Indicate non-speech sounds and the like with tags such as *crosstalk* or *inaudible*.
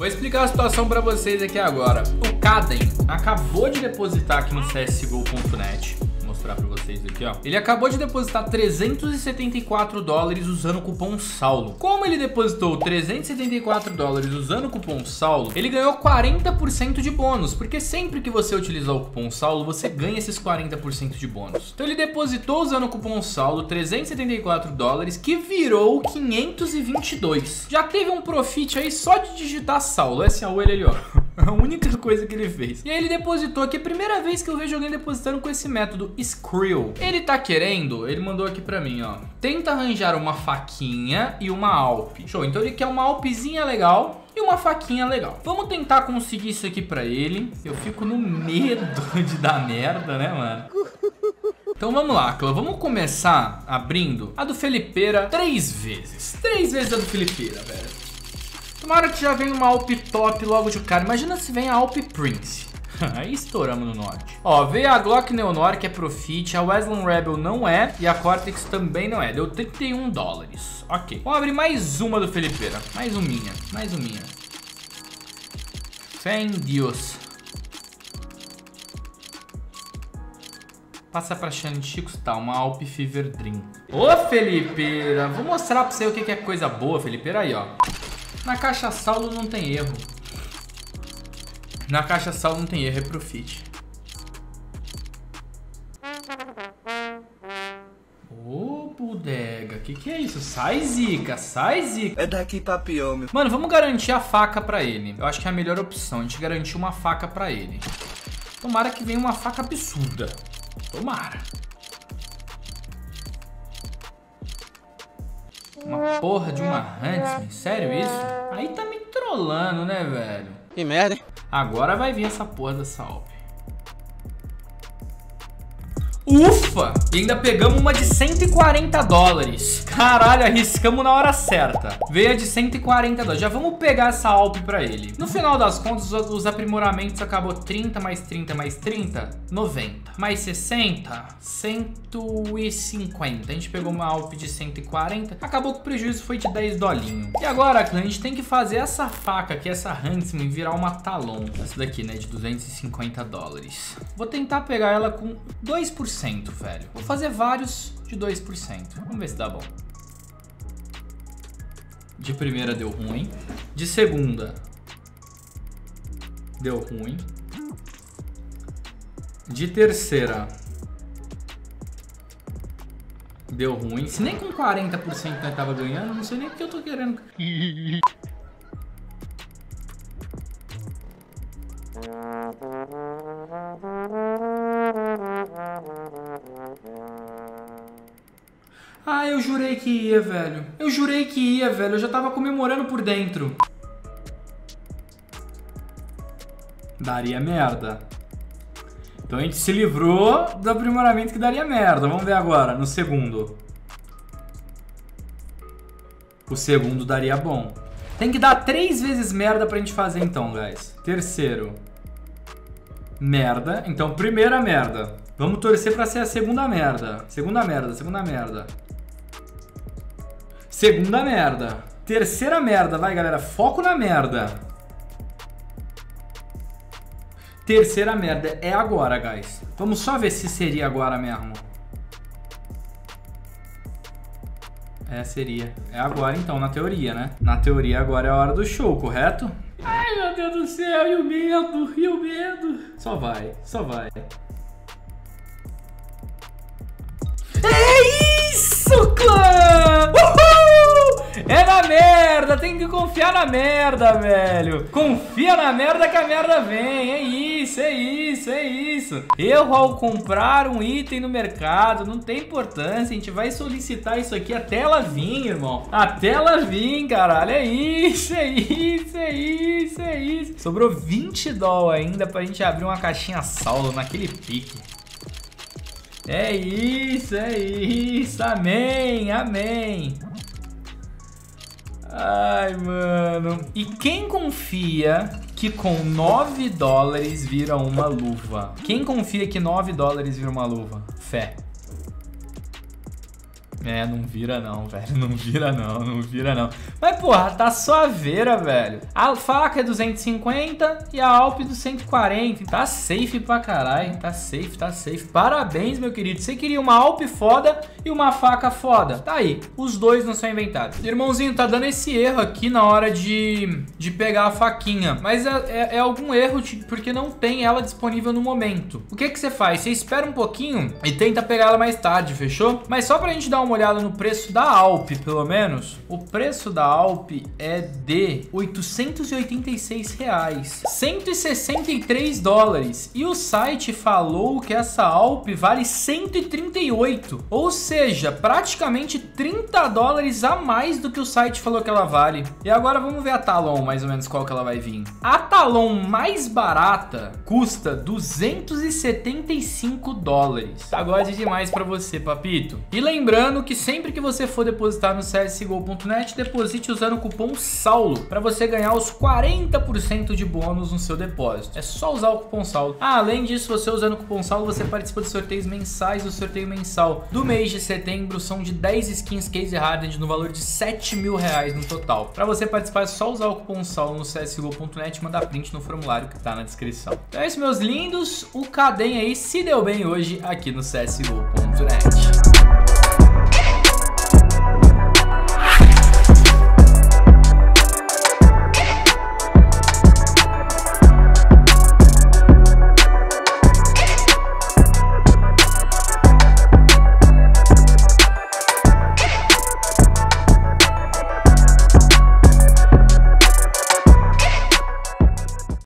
Vou explicar a situação para vocês aqui agora. O Caden acabou de depositar aqui no csgo.net mostrar para vocês aqui, ó. Ele acabou de depositar 374 dólares usando o cupom Saulo. Como ele depositou 374 dólares usando o cupom Saulo, ele ganhou 40% de bônus, porque sempre que você utilizar o cupom Saulo, você ganha esses 40% de bônus. Então ele depositou usando o cupom Saulo 374 dólares, que virou 522. Já teve um profit aí só de digitar Saulo, S-A-U, ele ali, ó. *laughs* A única coisa que ele fez. E aí ele depositou aqui, primeira vez que eu vejo alguém depositando com esse método Skrill. Ele tá querendo, ele mandou aqui pra mim, ó. Tenta arranjar uma faquinha e uma Alp. Show, então ele quer uma Alpzinha legal e uma faquinha legal. Vamos tentar conseguir isso aqui pra ele. Eu fico no medo *laughs* de dar merda, né, mano? Então vamos lá, Clã. Vamos começar abrindo a do Felipeira três vezes. Três vezes a do Felipeira, velho. Tomara que já venha uma Alp Top logo de cara. Imagina se vem a Alp Prince. *laughs* Aí estouramos no norte. Ó, veio a Glock Neonor, que é Profit, a Wesleyan Rebel não é, e a Cortex também não é. Deu 31 dólares. Ok. Vamos abrir mais uma do Felipeira. Mais uma minha. Mais uma minha. Fé em Deus. Passa pra Chicos, tá, uma Alp Fever Dream. Ô, Felipeira, vou mostrar pra você o que é coisa boa, Felipeira, aí, ó. Na caixa saldo não tem erro. Na caixa saldo não tem erro, é profit. Ô, bodega, que que é isso? Sai zica, sai zica. É daqui pra pior, meu. Mano, vamos garantir a faca pra ele. Eu acho que é a melhor opção, a gente garantir uma faca pra ele. Tomara que venha uma faca absurda. Tomara. Uma porra de uma Huntsman? Sério isso? Aí tá me trollando, né, velho? Que merda, hein? Agora vai vir essa porra dessa Alp. Ufa! E ainda pegamos uma de 140 dólares. Caralho, arriscamos na hora certa. Veio a de 140 dólares. Já vamos pegar essa Alp pra ele. No final das contas, os aprimoramentos acabou 30 mais 30 mais 30, 90. Mais 60, 150. A gente pegou uma Alp de 140. Acabou que o prejuízo foi de 10 dolinhos. E agora, a gente tem que fazer essa faca aqui, essa Huntsman, virar uma Talon. Essa daqui, né, de 250 dólares. Vou tentar pegar ela com 2% velho. Vou fazer vários de 2%. Vamos ver se dá bom. De primeira deu ruim. De segunda deu ruim. De terceira deu ruim. Se nem com 40% nós tava ganhando, não sei nem o que eu tô querendo. *laughs* Ah, eu jurei que ia, velho. Eu jurei que ia, velho. Eu já tava comemorando por dentro. Daria merda. Então a gente se livrou do aprimoramento que daria merda. Vamos ver agora, no segundo. O segundo daria bom. Tem que dar três vezes merda pra gente fazer então, guys. Terceiro. Merda. Então, primeira merda. Vamos torcer pra ser a segunda merda. Segunda merda, segunda merda. Segunda merda. Terceira merda. Vai, galera. Foco na merda. Terceira merda. É agora, guys. Vamos só ver se seria agora mesmo. É, seria. É agora então, na teoria, né? Na teoria agora é a hora do show, correto? Ai, meu Deus do céu, e o medo, e o medo. Só vai, só vai. É isso, clã! Uhul! É na merda, tem que confiar na merda, velho. Confia na merda que a merda vem. É isso, é isso, é isso. Eu, ao comprar um item no mercado, não tem importância. A gente vai solicitar isso aqui até ela vir, irmão. Até ela vir, caralho. É isso, é isso, é isso, é isso. Sobrou 20 doll ainda pra gente abrir uma caixinha solo naquele pique. É isso, é isso. Amém, amém. Ai, mano. E quem confia que com 9 dólares vira uma luva? Quem confia que 9 dólares vira uma luva? Fé. É, não vira não, velho. Não vira não, não vira não. Mas, porra, tá suaveira, velho. A faca é 250 e a Alp 240. Tá safe pra caralho. Tá safe, tá safe. Parabéns, meu querido. Você queria uma Alp foda e uma faca foda. Tá aí. Os dois não são inventados. Irmãozinho, tá dando esse erro aqui na hora de, de pegar a faquinha. Mas é, é, é algum erro porque não tem ela disponível no momento. O que que você faz? Você espera um pouquinho e tenta pegar ela mais tarde, fechou? Mas só pra gente dar uma olhada no preço da Alp, pelo menos, o preço da Alp é de 886 reais, 163 dólares. E o site falou que essa Alp vale 138, ou seja, praticamente 30 dólares a mais do que o site falou que ela vale. E agora vamos ver a Talon, mais ou menos qual que ela vai vir. A Talon mais barata custa 275 dólares. Tá god demais para você, papito. E lembrando que sempre que você for depositar no csgo.net, deposite usando o cupom SAULO para você ganhar os 40% de bônus no seu depósito. É só usar o cupom SAULO. Ah, além disso, você usando o cupom SAULO, você participa de sorteios mensais. O sorteio mensal do mês de setembro são de 10 skins Case Hardened no valor de 7 mil reais no total. Para você participar, é só usar o cupom SAULO no csgo.net e mandar print no formulário que tá na descrição. Então é isso, meus lindos. O Cadem aí se deu bem hoje aqui no csgo.net.